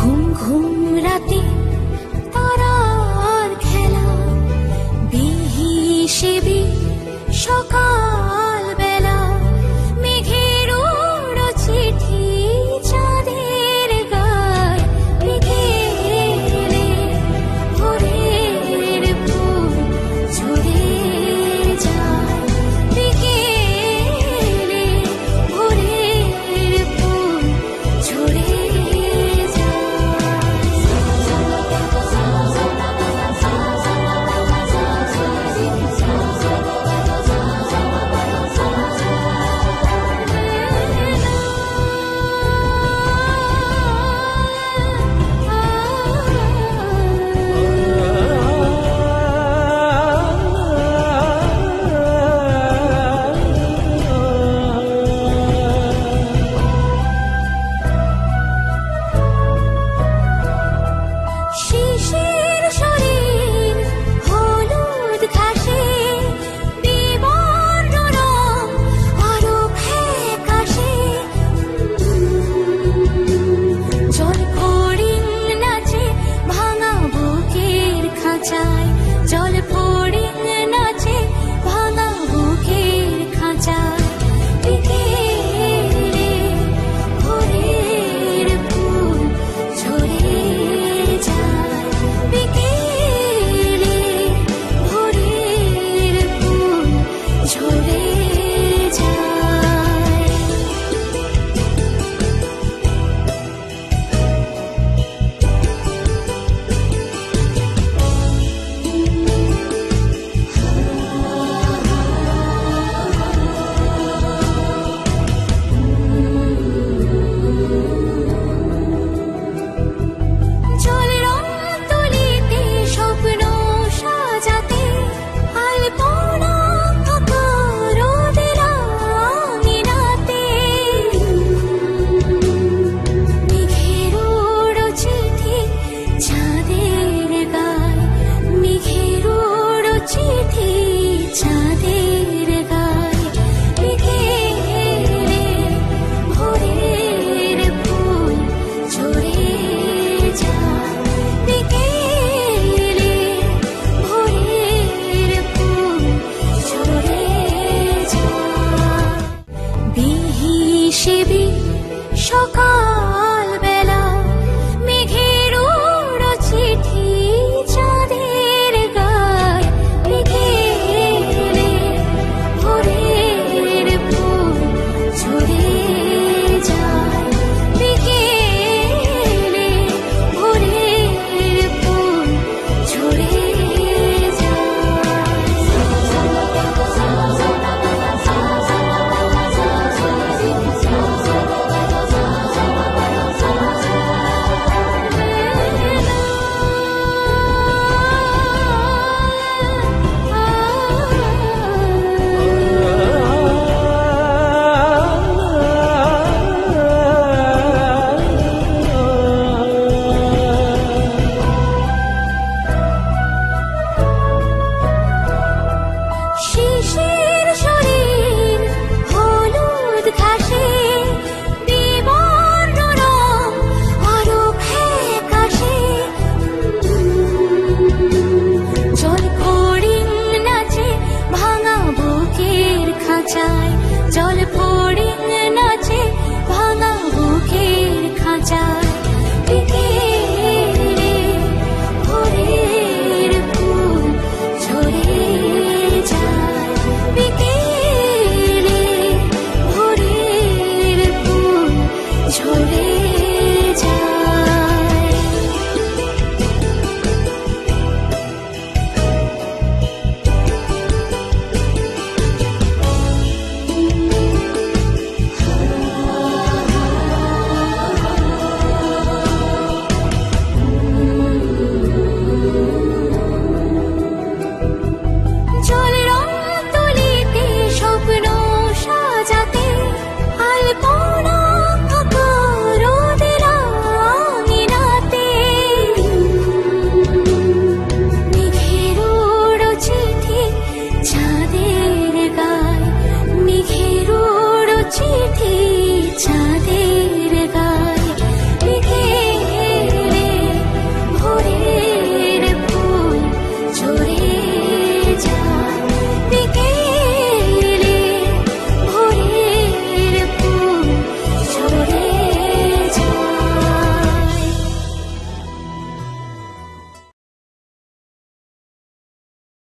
ঘুম ঘুম রাতে তারা খেলা বিহি সেবি সকাল শিবি সকাল